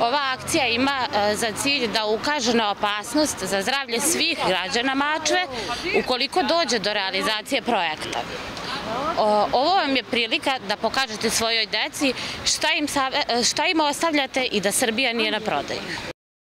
Ova akcija ima e, za cilj da ukaže na opasnost za zdravlje svih građana Mačve ukoliko dođe do realizacije projekta. Ovo vam je prilika da pokažete svojoj deci šta im, e, šta im ostavljate i da Srbija nije na prodaju.